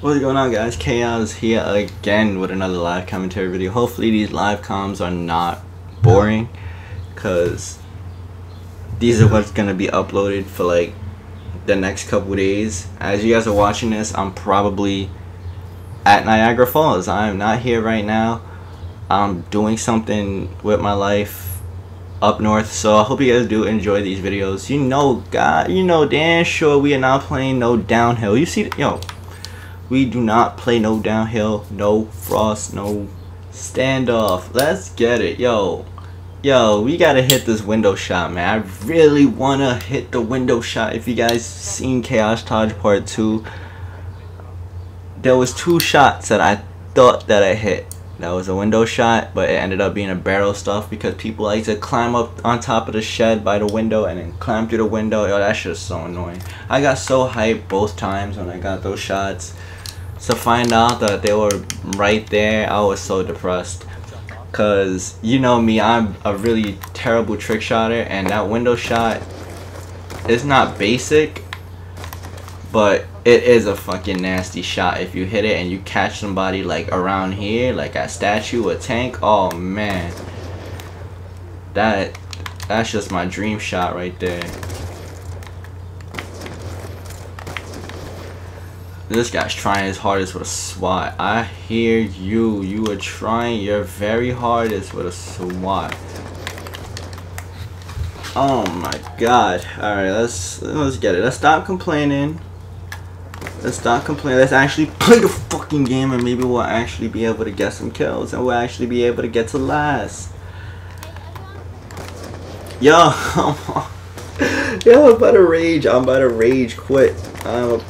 What's going on guys? Khaoz here again with another live commentary video. Hopefully these live comms are not boring because these are what's going to be uploaded for like the next couple days. As you guys are watching this, I'm probably at Niagara Falls. I am not here right now. I'm doing something with my life up north so i hope you guys do enjoy these videos you know god you know damn sure we are not playing no downhill you see yo we do not play no downhill no frost no standoff let's get it yo yo we gotta hit this window shot man i really wanna hit the window shot if you guys seen Khaoztage part 2 there was two shots that i thought that i hit that was a window shot, but it ended up being a barrel stuff because people like to climb up on top of the shed by the window and then climb through the window. Yo, that shit is so annoying. I got so hyped both times when I got those shots. To find out that they were right there, I was so depressed. Cause you know me, I'm a really terrible trick shotter and that window shot is not basic, but it is a fucking nasty shot. If you hit it and you catch somebody like around here like a statue a tank oh man. That that's just my dream shot right there this guy's trying his hardest with a SWAT I hear you you are trying your very hardest with a SWAT oh my god alright let's let's get it let's stop complaining Let's stop complaining. Let's actually play the fucking game and maybe we'll actually be able to get some kills and we'll actually be able to get to last. Yo, yo, I'm about to rage. I'm about to rage quit. Um,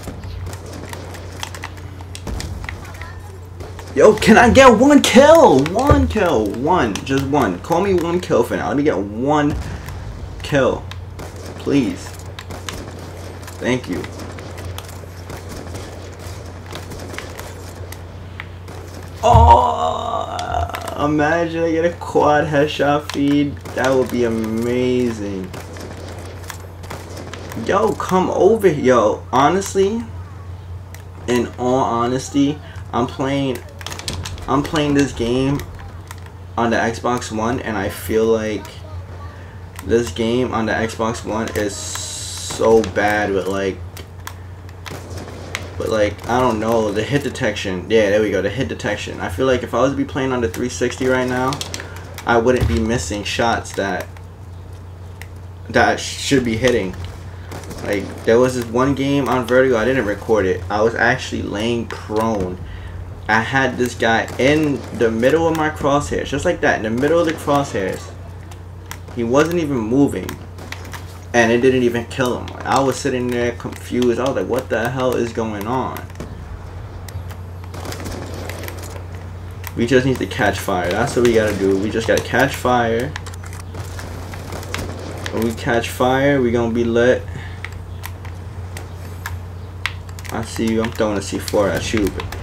yo, can I get one kill? One kill. One. Just one. Call me one kill for now. Let me get one kill. Please. Thank you. Oh, imagine I get a quad headshot feed. That would be amazing. Yo, come over. Yo, honestly, in all honesty, I'm playing I'm playing this game on the Xbox One and I feel like this game on the Xbox One is so bad with like but like, I don't know, the hit detection. Yeah, there we go, the hit detection. I feel like if I was to be playing on the 360 right now, I wouldn't be missing shots that that should be hitting. Like, there was this one game on Vertigo, I didn't record it. I was actually laying prone. I had this guy in the middle of my crosshairs, just like that, in the middle of the crosshairs. He wasn't even moving and it didn't even kill him. I was sitting there confused. I was like, what the hell is going on? We just need to catch fire. That's what we gotta do. We just gotta catch fire. When we catch fire, we gonna be lit. I see you. I'm throwing a C4 at you.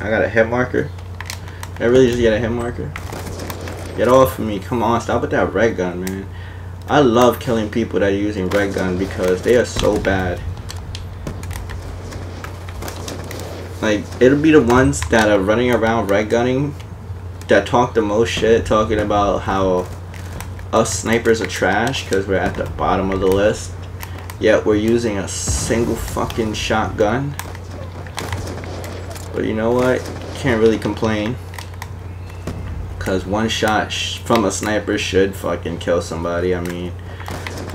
I got a hit marker. I really just get a hit marker? Get off of me. Come on. Stop with that red gun, man. I love killing people that are using red gun because they are so bad. Like, it'll be the ones that are running around red gunning that talk the most shit, talking about how us snipers are trash because we're at the bottom of the list. Yet we're using a single fucking shotgun. But you know what? Can't really complain. Because one shot from a sniper should fucking kill somebody. I mean,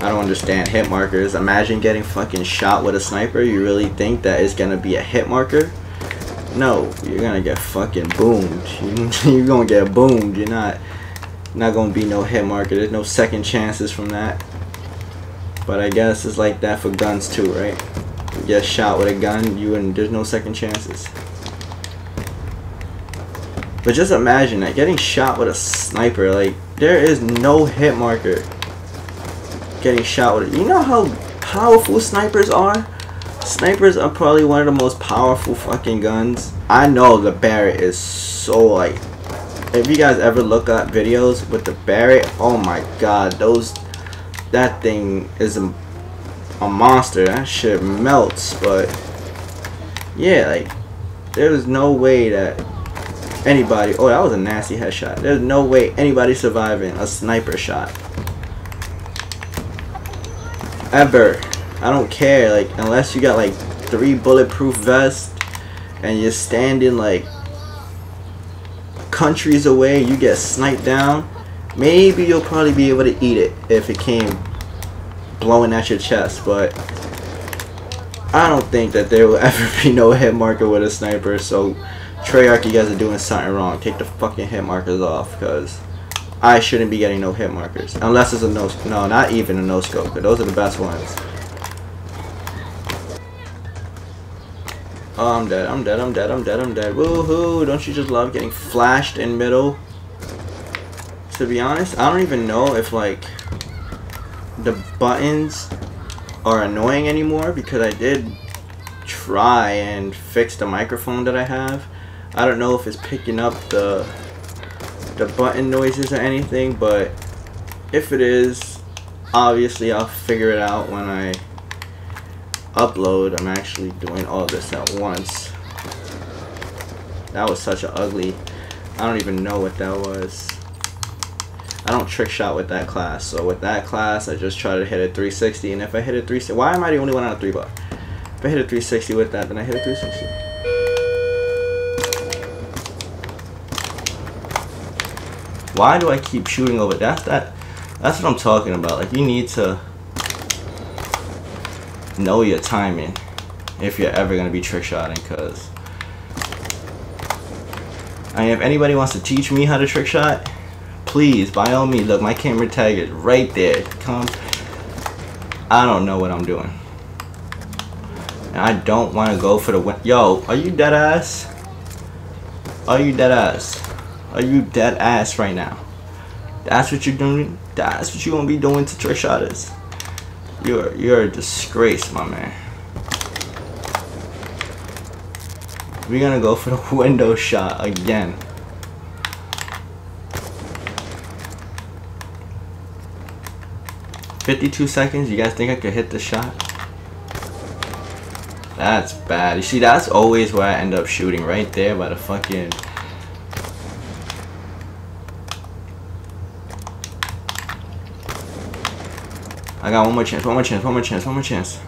I don't understand hit markers. Imagine getting fucking shot with a sniper. You really think that is going to be a hit marker? No, you're going to get fucking boomed. You're going to get boomed. You're not not going to be no hit marker. There's no second chances from that. But I guess it's like that for guns too, right? You get shot with a gun, you and there's no second chances. But just imagine that, getting shot with a sniper, like, there is no hit marker. Getting shot with it. You know how powerful snipers are? Snipers are probably one of the most powerful fucking guns. I know the Barrett is so, like, if you guys ever look at videos with the Barrett, oh my god, those, that thing is a, a monster. That shit melts, but Yeah, like there's no way that anybody. Oh, that was a nasty headshot. There's no way anybody surviving a sniper shot. Ever. I don't care. Like unless you got like three bulletproof vests and you're standing like countries away, you get sniped down. Maybe you'll probably be able to eat it if it came blowing at your chest, but I don't think that there will ever be no hit marker with a sniper. So Treyarch, you guys are doing something wrong. Take the fucking hit markers off, because I shouldn't be getting no hit markers unless it's a no. No, not even a no scope. But those are the best ones. Oh, I'm dead. I'm dead. I'm dead. I'm dead. I'm dead. Woohoo! Don't you just love getting flashed in middle? To be honest, I don't even know if like the buttons are annoying anymore because I did try and fix the microphone that I have. I don't know if it's picking up the the button noises or anything, but if it is, obviously I'll figure it out when I upload. I'm actually doing all this at once. That was such an ugly, I don't even know what that was. I don't trick shot with that class. So with that class, I just try to hit a 360. And if I hit a 360, why am I the only one out of three bar? If I hit a 360 with that, then I hit a 360. Why do I keep shooting over? That's that. That's what I'm talking about. Like you need to know your timing if you're ever gonna be trick shotting. Cause I mean, if anybody wants to teach me how to trick shot, please, by all means, look, my gamertag is right there. Come. I don't know what I'm doing. And I don't want to go for the win. Yo, are you dead ass? Are you dead ass? Are you dead ass right now? That's what you're doing? That's what you're gonna be doing to trick shotters. You're you're a disgrace, my man. We're gonna go for the window shot again. 52 seconds, you guys think I could hit the shot? That's bad. You see, that's always where I end up shooting, right there by the fucking... I got one more chance, one more chance, one more chance, one more chance.